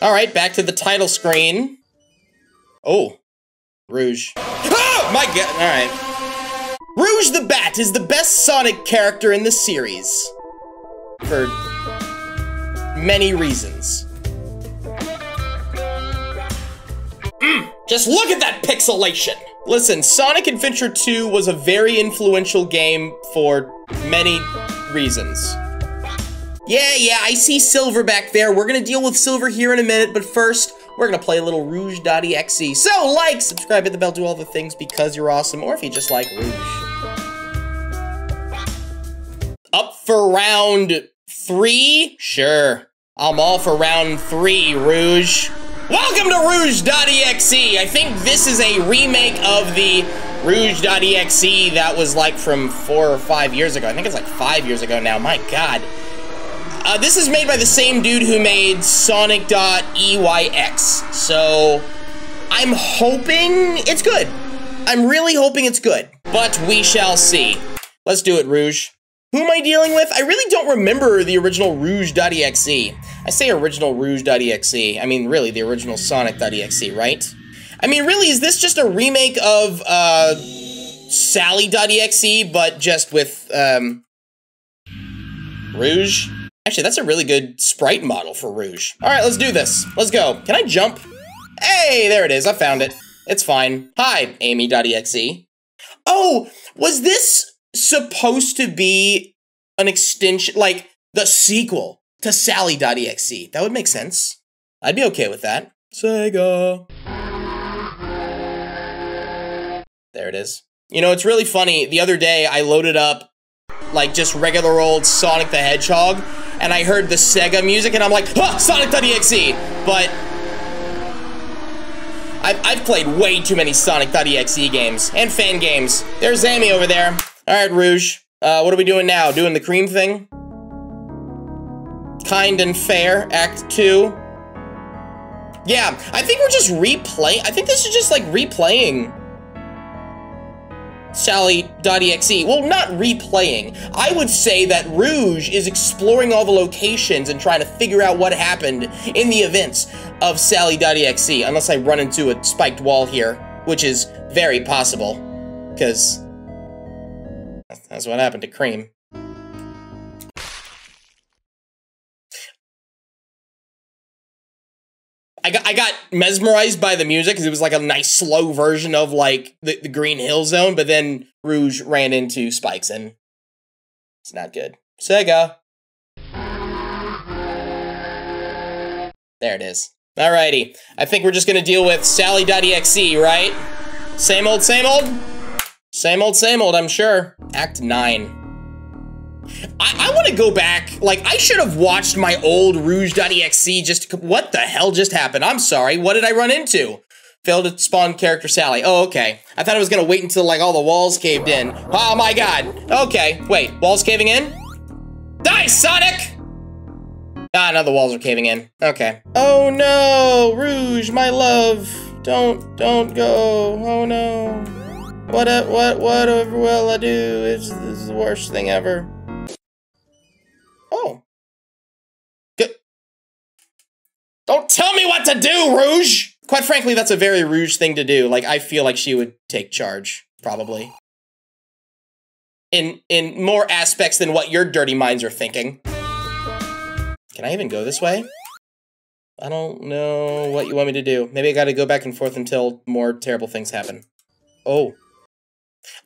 All right, back to the title screen. Oh, Rouge. Oh, my god. All right. Rouge the Bat is the best Sonic character in the series. For many reasons. Mm, just look at that pixelation! Listen, Sonic Adventure 2 was a very influential game for many reasons. Yeah, yeah, I see Silver back there. We're gonna deal with Silver here in a minute, but first, we're gonna play a little Rouge.exe. So, like, subscribe, hit the bell, do all the things because you're awesome, or if you just like Rouge. Up for round three? Sure. I'm all for round three, Rouge. Welcome to Rouge.exe. I think this is a remake of the Rouge.exe that was like from four or five years ago. I think it's like five years ago now. My God. Uh, this is made by the same dude who made Sonic.eyx. So, I'm hoping it's good. I'm really hoping it's good. But we shall see. Let's do it, Rouge. Who am I dealing with? I really don't remember the original Rouge.exe. I say original Rouge.exe. I mean, really, the original Sonic.exe, right? I mean, really, is this just a remake of, uh, Sally.exe, but just with, um, Rouge? Actually, that's a really good sprite model for Rouge. All right, let's do this. Let's go. Can I jump? Hey, there it is. I found it. It's fine. Hi, Amy.exe. Oh, was this supposed to be an extension, like the sequel to Sally.exe? That would make sense. I'd be okay with that. Sega. There it is. You know, it's really funny. The other day, I loaded up like just regular old Sonic the Hedgehog, and I heard the Sega music, and I'm like, ah, Sonic.exe! But I've, I've played way too many Sonic.exe games, and fan games. There's Amy over there. All right, Rouge. Uh, what are we doing now? Doing the cream thing? Kind and Fair, Act 2. Yeah, I think we're just replaying. I think this is just like replaying Sally.exe. Well, not replaying. I would say that Rouge is exploring all the locations and trying to figure out what happened in the events of Sally.exe, unless I run into a spiked wall here, which is very possible, because that's what happened to Cream. I got I got mesmerized by the music because it was like a nice slow version of like the, the Green Hill Zone, but then Rouge ran into spikes and it's not good. Sega. There it is. Alrighty. I think we're just gonna deal with Sally.exe, right? Same old, same old? Same old, same old, I'm sure. Act 9. I, I want to go back. Like, I should have watched my old Rouge.exe just. What the hell just happened? I'm sorry. What did I run into? Failed to spawn character Sally. Oh, okay. I thought I was going to wait until, like, all the walls caved in. Oh, my God. Okay. Wait. Walls caving in? Die, Sonic! Ah, now the walls are caving in. Okay. Oh, no. Rouge, my love. Don't, don't go. Oh, no. What, what, whatever will I do? It's, this is the worst thing ever. Don't tell me what to do, Rouge! Quite frankly, that's a very Rouge thing to do. Like, I feel like she would take charge, probably. In, in more aspects than what your dirty minds are thinking. Can I even go this way? I don't know what you want me to do. Maybe I gotta go back and forth until more terrible things happen. Oh.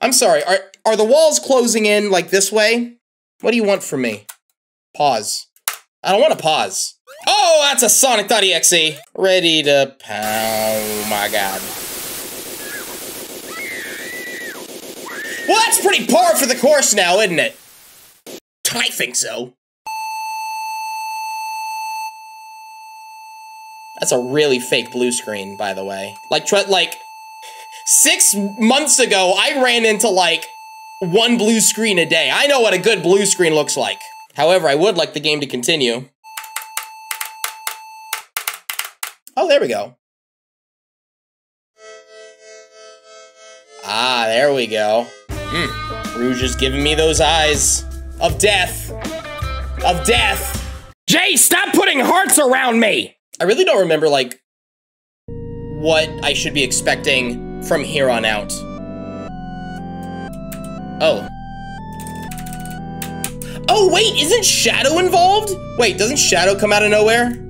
I'm sorry, are, are the walls closing in like this way? What do you want from me? Pause. I don't want to pause. Oh, that's a Sonic.exe. Ready to pound. Oh my god. Well, that's pretty par for the course now, isn't it? I think so. That's a really fake blue screen, by the way. Like, like, six months ago, I ran into, like, one blue screen a day. I know what a good blue screen looks like. However, I would like the game to continue. Oh, there we go. Ah, there we go. Hmm. Rouge is giving me those eyes of death. Of death. Jay, stop putting hearts around me! I really don't remember, like, what I should be expecting from here on out. Oh. Oh, wait, isn't Shadow involved? Wait, doesn't Shadow come out of nowhere?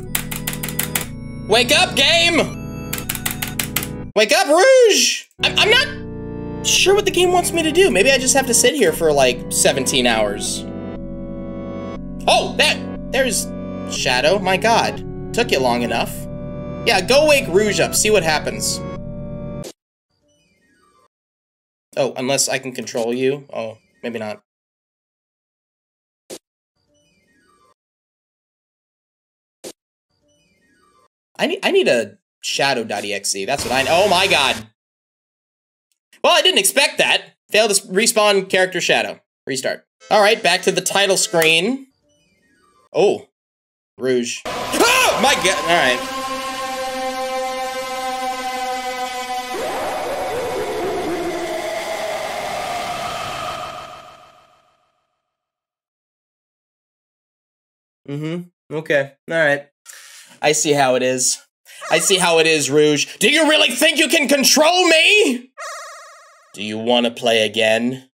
Wake up, game! Wake up, Rouge! I'm, I'm not sure what the game wants me to do. Maybe I just have to sit here for like 17 hours. Oh, that, there's Shadow. My god. Took you long enough. Yeah, go wake Rouge up, see what happens. Oh, unless I can control you. Oh, maybe not. I need I need a shadow.exe. That's what I Oh my god. Well, I didn't expect that. Fail to respawn character shadow. Restart. Alright, back to the title screen. Oh. Rouge. Oh my god. Alright. Mm-hmm. Okay. All right. I see how it is. I see how it is, Rouge. Do you really think you can control me? Do you want to play again?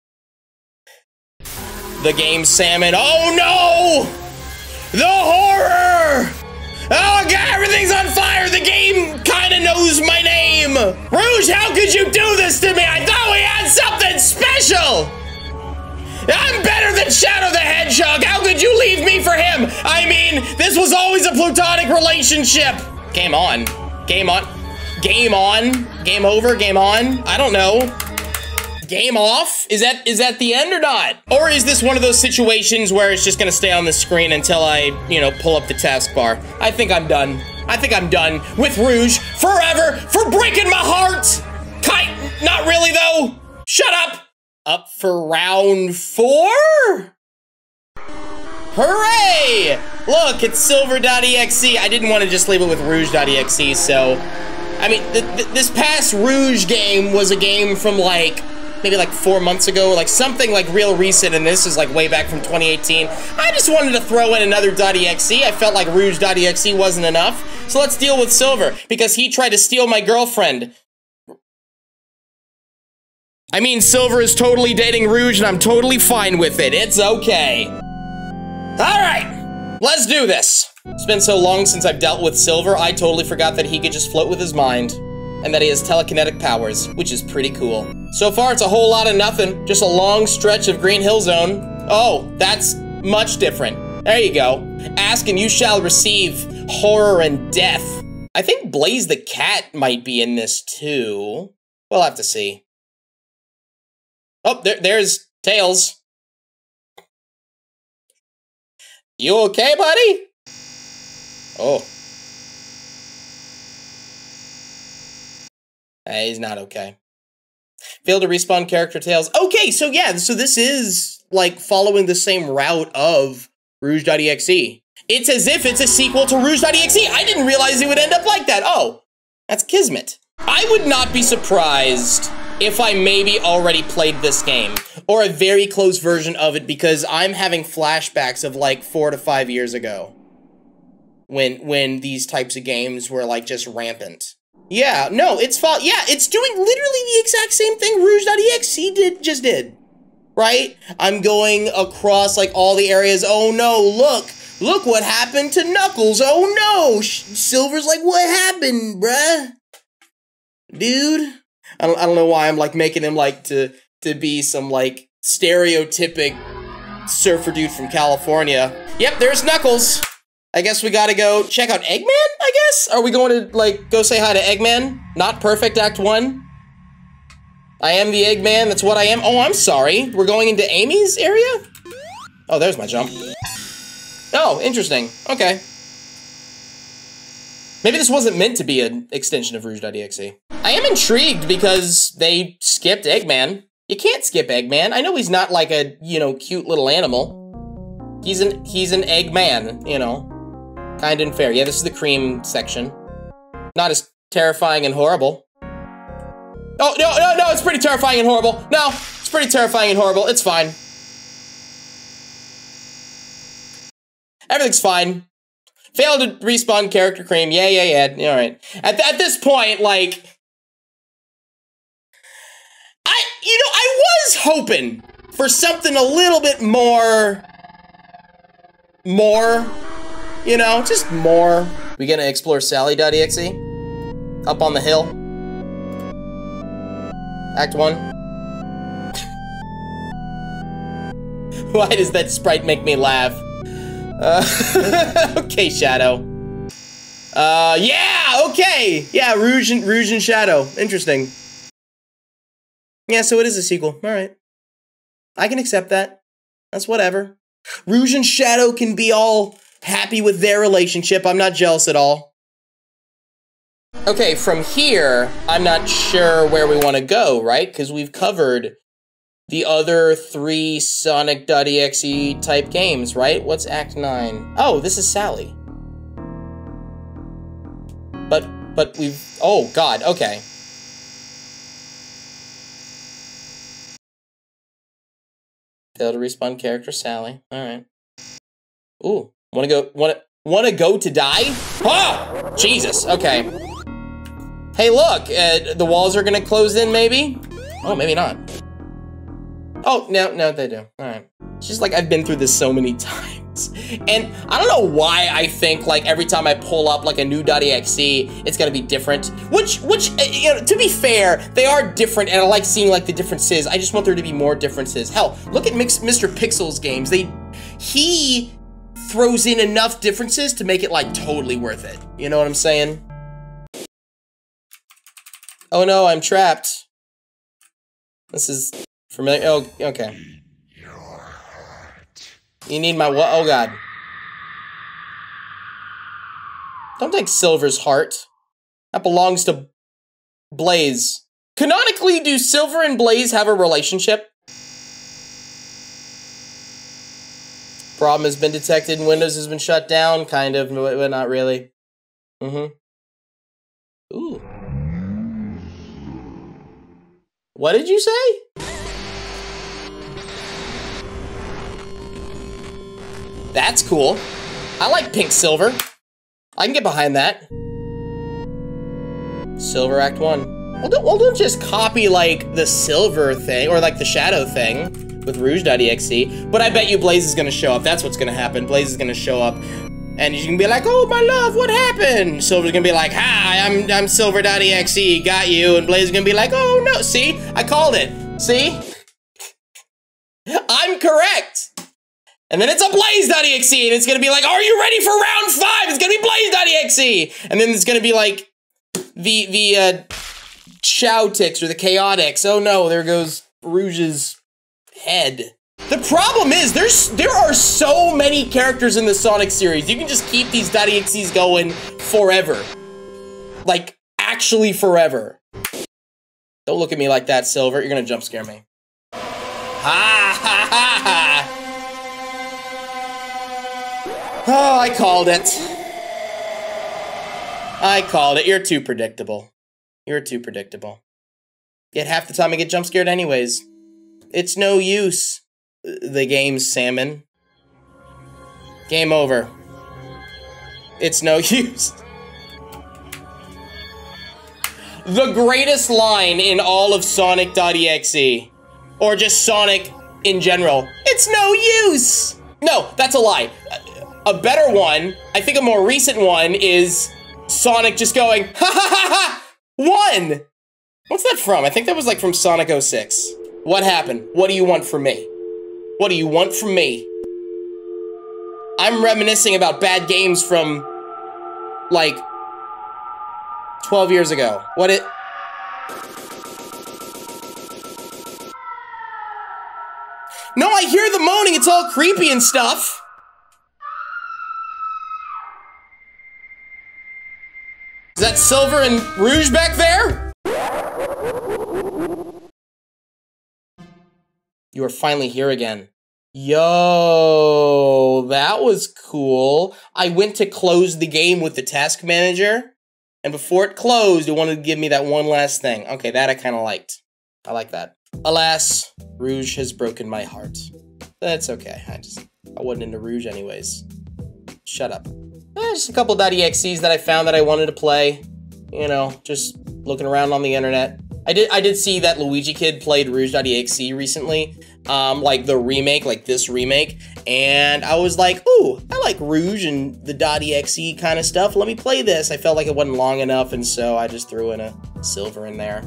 The game salmon. Oh no! The horror! Oh god, everything's on fire! The game kinda knows my name! Rouge, how could you do this to me? I thought we had something special! I'm better than Shadow the Hedgehog! How could you leave me for him? I mean, this was always a plutonic relationship! Game on. Game on. Game on? Game over? Game on? I don't know. Game off? Is that is that the end or not? Or is this one of those situations where it's just gonna stay on the screen until I, you know, pull up the taskbar? I think I'm done. I think I'm done with Rouge forever for breaking my heart! For round four? Hooray! Look, it's silver.exe. I didn't want to just leave it with rouge.exe, so... I mean, th th this past Rouge game was a game from, like, maybe like four months ago, like something like real recent, and this is like way back from 2018. I just wanted to throw in another .exe. I felt like rouge.exe wasn't enough, so let's deal with Silver, because he tried to steal my girlfriend. I mean, Silver is totally dating Rouge, and I'm totally fine with it. It's okay. Alright, let's do this. It's been so long since I've dealt with Silver, I totally forgot that he could just float with his mind. And that he has telekinetic powers, which is pretty cool. So far, it's a whole lot of nothing. Just a long stretch of Green Hill Zone. Oh, that's much different. There you go. Ask and you shall receive horror and death. I think Blaze the Cat might be in this too. We'll have to see. Oh, there, there's Tails. You okay, buddy? Oh. Hey, he's not okay. Failed to respawn character Tails. Okay, so yeah, so this is like following the same route of Rouge.exe. It's as if it's a sequel to Rouge.exe. I didn't realize it would end up like that. Oh, that's Kismet. I would not be surprised if I maybe already played this game or a very close version of it because I'm having flashbacks of like four to five years ago when when these types of games were like just rampant. Yeah, no, it's fault. Yeah, it's doing literally the exact same thing Rouge.exe did just did. Right? I'm going across like all the areas. Oh no, look. Look what happened to Knuckles. Oh no. Silver's like, what happened, bruh? Dude. I don't, I don't know why I'm like making him like to to be some like stereotypic surfer dude from California. Yep, there's Knuckles. I guess we gotta go check out Eggman, I guess? Are we going to like go say hi to Eggman? Not perfect act one? I am the Eggman, that's what I am. Oh, I'm sorry. We're going into Amy's area? Oh, there's my jump. Oh, interesting. Okay. Maybe this wasn't meant to be an extension of Rouge.exe. I am intrigued because they skipped Eggman. You can't skip Eggman. I know he's not like a, you know, cute little animal. He's an he's an Eggman, you know. Kind and fair. Yeah, this is the cream section. Not as terrifying and horrible. Oh, no, no, no, it's pretty terrifying and horrible. No, it's pretty terrifying and horrible. It's fine. Everything's fine. Failed to respawn character cream. Yeah, yeah, yeah. All right. At, at this point, like, I, you know, I was hoping for something a little bit more, more, you know, just more. We gonna explore Sally.exe? Up on the hill? Act one? Why does that sprite make me laugh? Uh, okay, Shadow. Uh, yeah, okay. Yeah, Rouge and, Rouge and Shadow. Interesting. Yeah, so it is a sequel. All right. I can accept that. That's whatever. Rouge and Shadow can be all happy with their relationship. I'm not jealous at all. Okay, from here, I'm not sure where we want to go, right? Because we've covered the other three Sonic.exe type games, right? What's Act 9? Oh, this is Sally. But, but we've, oh god, okay. Fail to respawn character Sally. Alright. Ooh, wanna go, wanna, wanna go to die? Oh! Jesus, okay. Hey look, uh, the walls are gonna close in maybe? Oh, maybe not. Oh, no, no, they do. All right. It's just like I've been through this so many times. And I don't know why I think like every time I pull up like a new .exe, it's gonna be different. Which, which, uh, you know, to be fair, they are different and I like seeing like the differences. I just want there to be more differences. Hell, look at Mix Mr. Pixel's games. They, he throws in enough differences to make it like totally worth it. You know what I'm saying? Oh no, I'm trapped. This is Familiar? Oh, okay. You need my what? Oh, God. Don't take Silver's heart. That belongs to Blaze. Canonically, do Silver and Blaze have a relationship? Problem has been detected and Windows has been shut down, kind of, but not really. Mm-hmm. Ooh. What did you say? That's cool. I like pink silver. I can get behind that. Silver Act 1. Well don't, well, don't just copy, like, the silver thing, or, like, the shadow thing with Rouge.exe, but I bet you Blaze is gonna show up. That's what's gonna happen. Blaze is gonna show up, and he's gonna be like, oh, my love, what happened? Silver's gonna be like, hi, I'm, I'm Silver.exe, got you, and Blaze is gonna be like, oh, no, see? I called it. See? I'm correct. And then it's a blaze.exe, and it's gonna be like, are you ready for round five? It's gonna be blaze.exe. And then it's gonna be like the the uh Chaotix or the Chaotix. Oh no, there goes Rouge's head. The problem is there's there are so many characters in the Sonic series. You can just keep these .exes going forever. Like actually forever. Don't look at me like that, Silver. You're gonna jump scare me. Ha Oh, I called it. I called it. You're too predictable. You're too predictable. Yet half the time I get jump scared anyways. It's no use. The game's salmon. Game over. It's no use. The greatest line in all of Sonic.exe. Or just Sonic in general. It's no use! No, that's a lie. A better one, I think a more recent one, is Sonic just going, ha ha ha ha, one! What's that from? I think that was like from Sonic 06. What happened? What do you want from me? What do you want from me? I'm reminiscing about bad games from, like, 12 years ago. What it... No, I hear the moaning, it's all creepy and stuff. That Silver and Rouge back there? You are finally here again. Yo, that was cool. I went to close the game with the task manager, and before it closed, it wanted to give me that one last thing. Okay, that I kind of liked. I like that. Alas, Rouge has broken my heart. That's okay. I just I wasn't into Rouge anyways. Shut up. Eh, just a couple .exes that I found that I wanted to play. You know, just looking around on the internet. I did I did see that Luigi Kid played Rouge.exe recently, um, like the remake, like this remake, and I was like, ooh, I like Rouge and the .exe kind of stuff. Let me play this. I felt like it wasn't long enough, and so I just threw in a silver in there.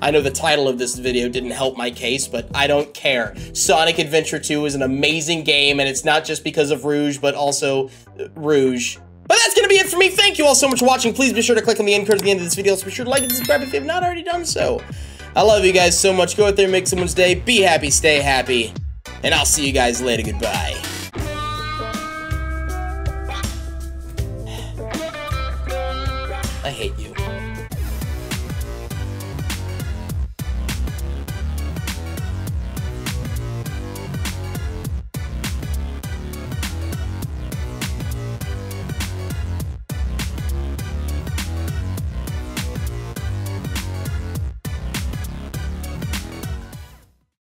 I know the title of this video didn't help my case, but I don't care. Sonic Adventure 2 is an amazing game, and it's not just because of Rouge, but also uh, Rouge. But that's gonna be it for me. Thank you all so much for watching. Please be sure to click on the end card at the end of this video. So be sure to like and subscribe if you have not already done so. I love you guys so much. Go out there and make someone's day. Be happy, stay happy. And I'll see you guys later. Goodbye.